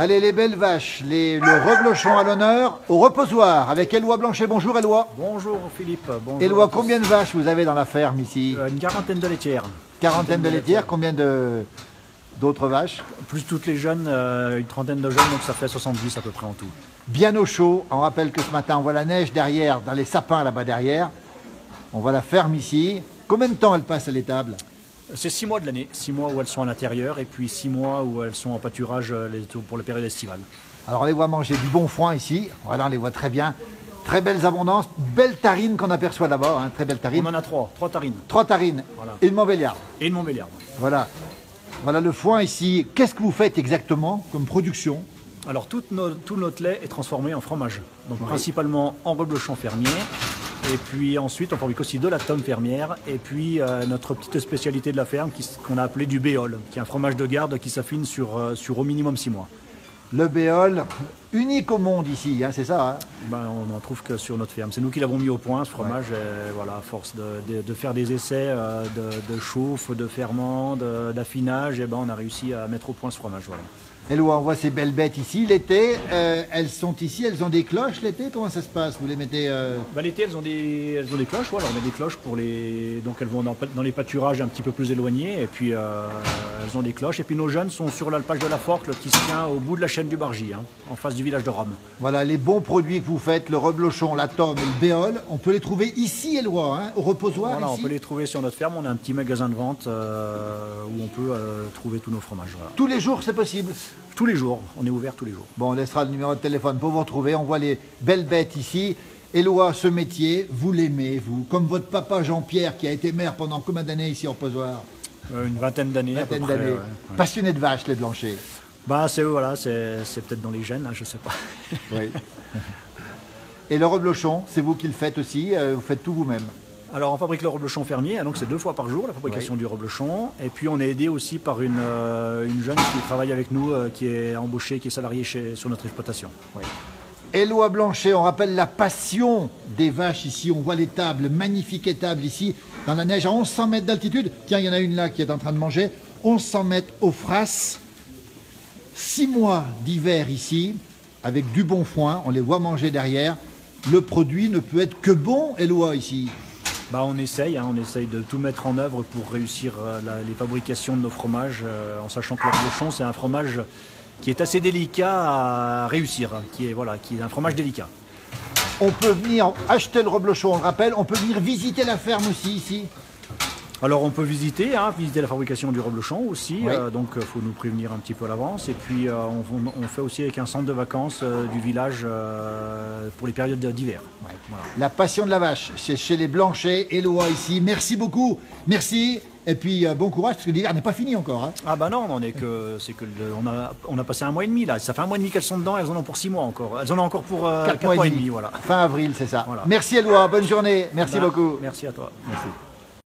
Allez, les belles vaches, les, le reblochon à l'honneur, au reposoir, avec Éloi Blanchet. Bonjour Éloi. Bonjour Philippe. Bonjour Éloi, combien de vaches vous avez dans la ferme ici? Euh, Une quarantaine de laitières. Quarantaine de laitières, combien de d'autres vaches? Plus toutes les jeunes, euh, une trentaine de jeunes, donc ça fait 70 à peu près en tout. Bien au chaud. On rappelle que ce matin, on voit la neige derrière, dans les sapins là-bas derrière. On voit la ferme ici. Combien de temps elle passe à l'étable? C'est 6 mois de l'année, 6 mois où elles sont à l'intérieur et puis 6 mois où elles sont en pâturage euh, pour la période estivale. Alors on les voit manger du bon foin ici. Voilà, on les voit très bien. Très belles abondances. Belle tarine qu'on aperçoit là-bas. hein, très belle On tarine. en a 3, 3 tarines Trois tarines. Voilà. Et une Montbéliarde. et une Montbéliarde. Voilà. Voilà le foin ici. Qu'est-ce que vous faites exactement comme production? Alors tout notre lait est transformé en fromage, donc principalement en reblochon fermier. Et puis ensuite, on fabrique aussi de la tome fermière. Et puis euh, notre petite spécialité de la ferme qu'on a appelé du béol, qui est un fromage de garde qui s'affine sur, euh, sur au minimum 6 mois. Le béol, unique au monde ici, hein, c'est ça hein? Ben, on n'en trouve que sur notre ferme. C'est nous qui l'avons mis au point, ce fromage. Et voilà, à force de, de- de faire des essais euh, de, de chauffe, de ferment, d'affinage, et ben, on a réussi à mettre au point ce fromage. Voilà. Éloi, on voit ces belles bêtes ici. L'été, euh, elles sont ici, elles ont des cloches l'été Comment ça se passe? Vous les mettez... euh, Ben, L'été, elles ont des, elles ont des cloches. Voilà, on met des cloches pour les. Donc elles vont dans, dans les pâturages un petit peu plus éloignés. Et puis euh, elles ont des cloches. Et puis nos jeunes sont sur l'alpage de la Forcle qui se tient au bout de la chaîne du Bargy, hein, en face du village de Rome. Voilà, les bons produits que vous faites, le reblochon, la tome et le béol, on peut les trouver ici, Éloi, hein, au reposoir Voilà, on peut les trouver sur notre ferme. On a un petit magasin de vente où on peut trouver tous nos fromages. voilà. Tous les jours, c'est possible Tous les jours, on est ouvert tous les jours. Bon, on laissera le numéro de téléphone pour vous retrouver. On voit les belles bêtes ici. Éloi, ce métier, vous l'aimez, vous Comme votre papa Jean-Pierre, qui a été maire pendant combien d'années ici au reposoir Euh, une vingtaine d'années. Vingtaine d'années. ouais. Passionné de vaches, les Blanchet. Bah, c'est voilà, c'est c'est peut-être dans les gènes, hein, je sais pas. Oui. Et le reblochon, c'est vous qui le faites aussi, euh, vous faites tout vous-même. Alors, on fabrique le reblochon fermier, hein, donc c'est deux fois par jour la fabrication du reblochon. Et puis, on est aidé aussi par une, euh, une jeune qui travaille avec nous, euh, qui est embauchée, qui est salariée chez, sur notre exploitation. Éloi Blanchet, on rappelle la passion des vaches ici. On voit les tables, magnifiques étables ici, dans la neige à 1100 mètres d'altitude. Tiens, il y en a une là qui est en train de manger. 1100 mètres au Fras. Six mois d'hiver ici, avec du bon foin. On les voit manger derrière. Le produit ne peut être que bon, Éloi, ici. Bah, on essaye, hein, on essaye de tout mettre en œuvre pour réussir euh, les fabrications de nos fromages, euh, en sachant que le reblochon, c'est un fromage qui est assez délicat à réussir, hein, qui est, voilà, qui est un fromage délicat. On peut venir acheter le reblochon, on le rappelle. On peut venir visiter la ferme aussi, ici. Alors on peut visiter, hein, visiter la fabrication du reblochon aussi, Oui. euh, donc il faut nous prévenir un petit peu à l'avance. Et puis euh, on, fait aussi avec un centre de vacances euh, du village euh, pour les périodes d'hiver. Voilà. La passion de la vache, c'est chez les Blanchet, Éloi ici. Merci beaucoup. Merci. Et puis euh, bon courage, parce que l'hiver n'est pas fini encore. hein. Ah bah non, on est que c'est que le- on a on a passé un mois et demi là. Ça fait un mois et demi qu'elles sont dedans, elles en ont pour six mois encore. Elles en ont encore pour euh, Quatre quatre mois, et demi, voilà. Fin avril, c'est ça. Voilà. Merci Éloi, bonne journée. Merci Bah, beaucoup. Merci à toi. Merci.